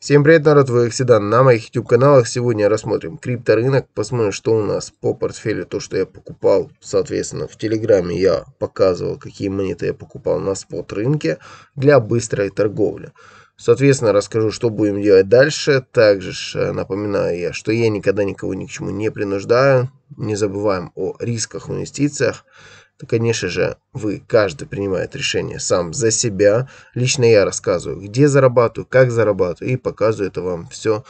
Всем привет, народ, вы всегда на моих YouTube каналах. Сегодня рассмотрим крипторынок, посмотрим, что у нас по портфелю, то, что я покупал. Соответственно, в Телеграме я показывал, какие монеты я покупал на спот рынке для быстрой торговли. Соответственно, расскажу, что будем делать дальше. Также э, напоминаю я, что я никогда никого ни к чему не принуждаю. Не забываем о рисках в инвестициях то, конечно же, вы, каждый принимает решение сам за себя. Лично я рассказываю, где зарабатываю, как зарабатываю и показываю это вам все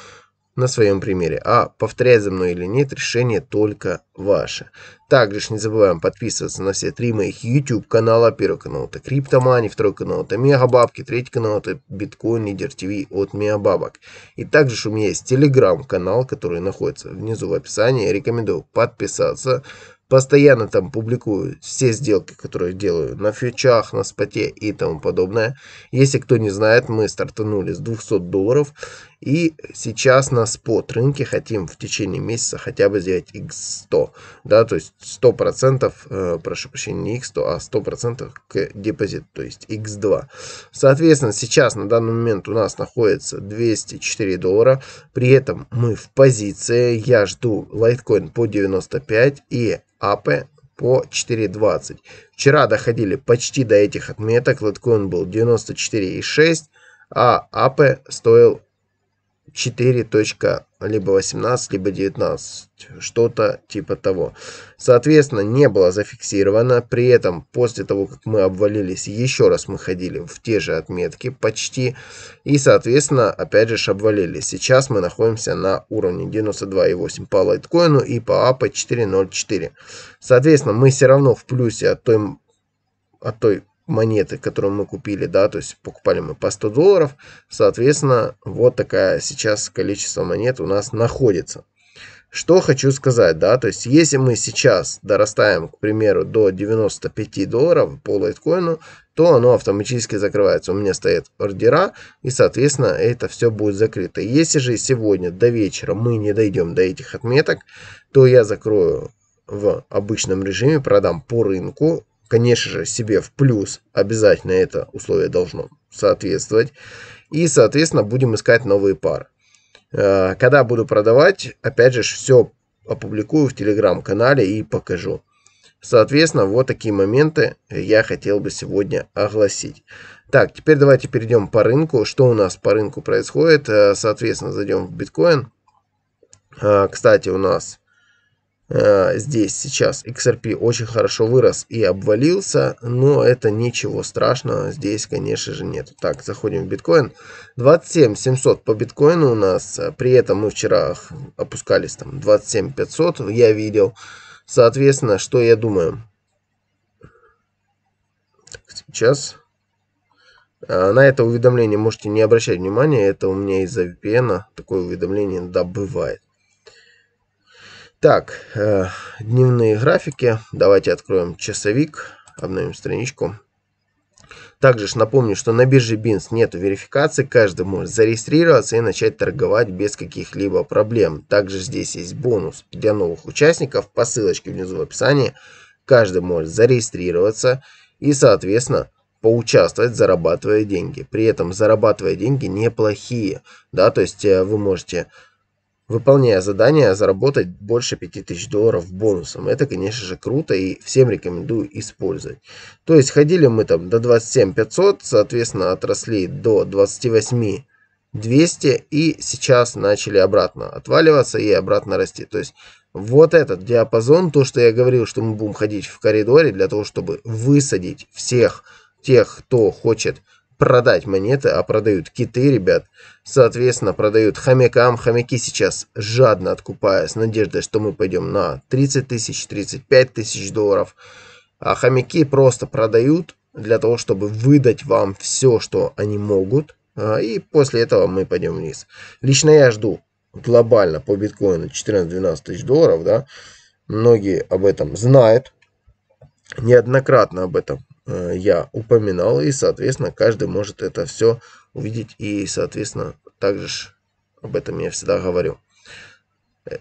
на своем примере. А повторять за мной или нет, решение только ваше. Также не забываем подписываться на все три моих YouTube канала. Первый канал это Криптомани, второй канал это Мегабабки, третий канал это Биткоин Лидер ТВ от Мегабабок. И также у меня есть Телеграм канал, который находится внизу в описании. Рекомендую подписаться. Постоянно там публикую все сделки, которые делаю на фьючах, на споте и тому подобное. Если кто не знает, мы стартанули с 200 долларов. И сейчас на спот рынке хотим в течение месяца хотя бы сделать x100. Да, то есть 100%, э, прошу прощения, не x100, а 100% к депозиту, то есть x2. Соответственно, сейчас на данный момент у нас находится 204 доллара. При этом мы в позиции. Я жду лайткоин по 95 и АП по 4.20. Вчера доходили почти до этих отметок. Литкоин был 94,6, а АП стоил 4. либо 18, либо 19, что-то типа того. Соответственно, не было зафиксировано. При этом, после того, как мы обвалились, еще раз мы ходили в те же отметки почти. И, соответственно, опять же обвалились. Сейчас мы находимся на уровне 92,8 по лайткоину и по АП 4.04. Соответственно, мы все равно в плюсе от той, от той монеты, которую мы купили, да, то есть покупали мы по 100 долларов, соответственно, вот такая сейчас количество монет у нас находится. Что хочу сказать, да, то есть если мы сейчас дорастаем, к примеру, до 95 долларов по лайткоину, то оно автоматически закрывается. У меня стоят ордера, и, соответственно, это все будет закрыто. Если же сегодня до вечера мы не дойдем до этих отметок, то я закрою в обычном режиме, продам по рынку, конечно же, себе в плюс. Обязательно это условие должно соответствовать. И, соответственно, будем искать новые пары. Э, когда буду продавать, опять же, все опубликую в телеграм-канале и покажу. Соответственно, вот такие моменты я хотел бы сегодня огласить. Так, теперь давайте перейдем по рынку. Что у нас по рынку происходит? Э, соответственно, зайдем в биткоин. Э, кстати, у нас здесь сейчас XRP очень хорошо вырос и обвалился, но это ничего страшного здесь, конечно же, нет. Так, заходим в биткоин. 27 700 по биткоину у нас, при этом мы вчера опускались там 27 500, я видел. Соответственно, что я думаю? Сейчас э, на это уведомление можете не обращать внимания, это у меня из-за VPN такое уведомление да бывает. Так, э, дневные графики. Давайте откроем часовик, обновим страничку. Также напомню, что на бирже BINS нет верификации, каждый может зарегистрироваться и начать торговать без каких-либо проблем. Также здесь есть бонус для новых участников по ссылочке внизу в описании. Каждый может зарегистрироваться и, соответственно, поучаствовать, зарабатывая деньги. При этом зарабатывая деньги неплохие. Да, то есть э, вы можете выполняя задание, заработать больше 5000 долларов бонусом. Это, конечно же, круто и всем рекомендую использовать. То есть ходили мы там до 27 500, соответственно, отросли до 28 200 и сейчас начали обратно отваливаться и обратно расти. То есть вот этот диапазон, то, что я говорил, что мы будем ходить в коридоре для того, чтобы высадить всех тех, кто хочет продать монеты, а продают киты, ребят. Соответственно, продают хомякам. Хомяки сейчас жадно откупая с надеждой, что мы пойдем на 30 тысяч, 35 тысяч долларов. А хомяки просто продают для того, чтобы выдать вам все, что они могут. А, и после этого мы пойдем вниз. Лично я жду глобально по биткоину 14-12 тысяч долларов. Да? Многие об этом знают. Неоднократно об этом я упоминал, и, соответственно, каждый может это все увидеть, и, соответственно, также об этом я всегда говорю.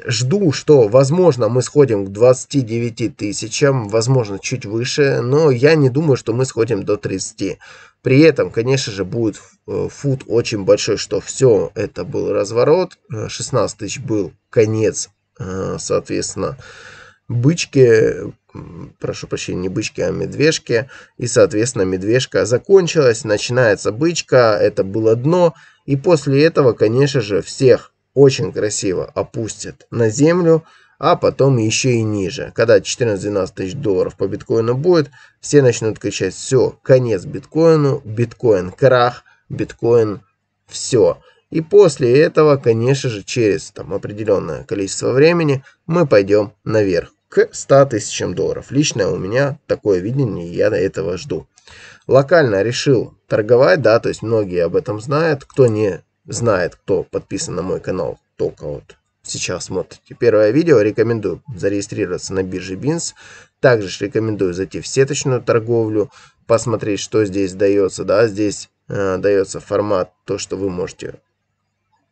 Жду, что, возможно, мы сходим к 29 тысячам, возможно, чуть выше, но я не думаю, что мы сходим до 30. При этом, конечно же, будет э, фут очень большой, что все это был разворот, 16 э, тысяч был конец, э, соответственно, бычки, прошу прощения, не бычки, а медвежки, и, соответственно, медвежка закончилась, начинается бычка, это было дно, и после этого, конечно же, всех очень красиво опустят на землю, а потом еще и ниже. Когда 14-12 тысяч долларов по биткоину будет, все начнут кричать, все, конец биткоину, биткоин крах, биткоин все. И после этого, конечно же, через там, определенное количество времени мы пойдем наверх к 100 тысячам долларов. Лично у меня такое видение, я этого жду. Локально решил торговать, да, то есть многие об этом знают. Кто не знает, кто подписан на мой канал, только вот сейчас смотрите первое видео, рекомендую зарегистрироваться на бирже Bins. Также рекомендую зайти в сеточную торговлю, посмотреть, что здесь дается. Да, здесь э, дается формат, то, что вы можете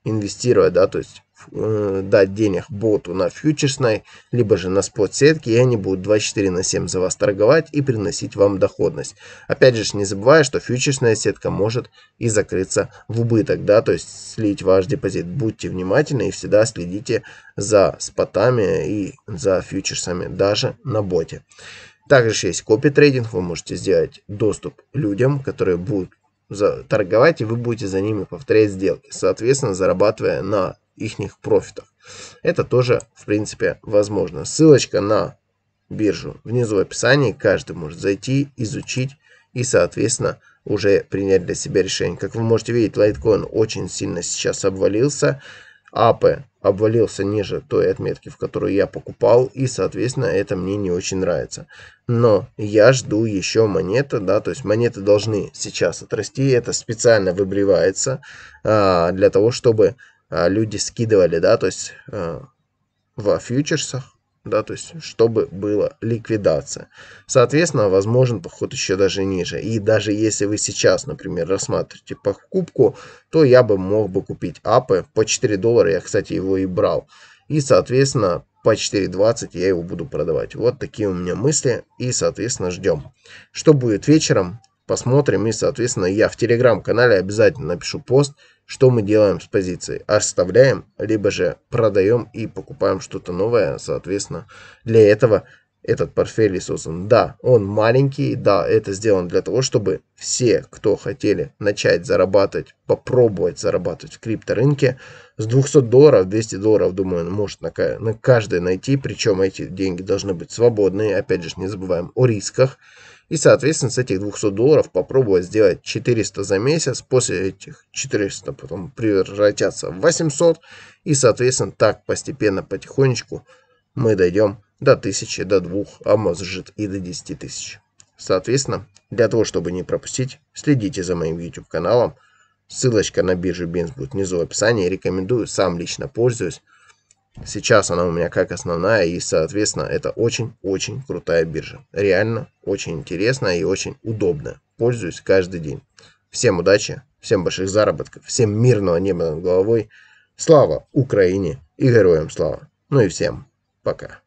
инвестировать, да, то есть э, дать денег боту на фьючерсной, либо же на спот сетке, и они будут 24 на 7 за вас торговать и приносить вам доходность. Опять же, не забывая, что фьючерсная сетка может и закрыться в убыток, да, то есть слить ваш депозит. Будьте внимательны и всегда следите за спотами и за фьючерсами, даже на боте. Также есть копи трейдинг, вы можете сделать доступ людям, которые будут торговать, и вы будете за ними повторять сделки, соответственно, зарабатывая на их профитах. Это тоже, в принципе, возможно. Ссылочка на биржу внизу в описании. Каждый может зайти, изучить и, соответственно, уже принять для себя решение. Как вы можете видеть, лайткоин очень сильно сейчас обвалился. АП обвалился ниже той отметки, в которую я покупал, и, соответственно, это мне не очень нравится. Но я жду еще монеты, да, то есть монеты должны сейчас отрасти, это специально выбривается а, для того, чтобы а, люди скидывали, да, то есть а, в фьючерсах, да, то есть чтобы была ликвидация. Соответственно, возможен поход еще даже ниже. И даже если вы сейчас, например, рассматриваете покупку, то я бы мог бы купить апы по 4 доллара, я, кстати, его и брал. И, соответственно, по 4.20 я его буду продавать. Вот такие у меня мысли. И, соответственно, ждем. Что будет вечером, посмотрим. И, соответственно, я в телеграм-канале обязательно напишу пост, что мы делаем с позицией? Оставляем, либо же продаем и покупаем что-то новое. Соответственно, для этого этот портфель создан. Да, он маленький, да, это сделано для того, чтобы все, кто хотели начать зарабатывать, попробовать зарабатывать в крипторынке, с 200 долларов, 200 долларов, думаю, может на, на каждый найти, причем эти деньги должны быть свободные, опять же, не забываем о рисках. И, соответственно, с этих 200 долларов попробовать сделать 400 за месяц. После этих 400 потом превратятся в 800. И, соответственно, так постепенно, потихонечку мы дойдем до 1000, до 2, а может и до 10 тысяч. Соответственно, для того, чтобы не пропустить, следите за моим YouTube каналом. Ссылочка на биржу Binance будет внизу в описании. Рекомендую, сам лично пользуюсь. Сейчас она у меня как основная, и, соответственно, это очень-очень крутая биржа. Реально очень интересная и очень удобная. Пользуюсь каждый день. Всем удачи, всем больших заработков, всем мирного неба над головой. Слава Украине и героям слава. Ну и всем пока.